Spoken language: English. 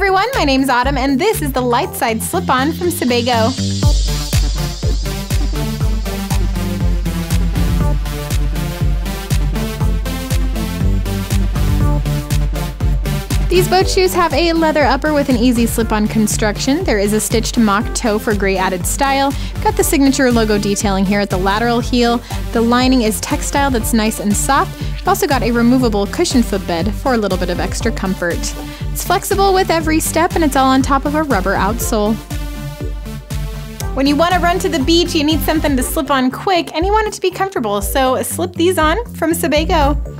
everyone, my name's Autumn and this is the Liteside slip-on from Sebago. These boat shoes have a leather upper with an easy slip-on construction. There is a stitched moc toe for great added style. Got the signature logo detailing here at the lateral heel. The lining is textile that's nice and soft. You've also got a removable cushion footbed for a little bit of extra comfort. It's flexible with every step and it's all on top of a rubber outsole. When you want to run to the beach, you need something to slip on quick and you want it to be comfortable, so slip these on from Sebago.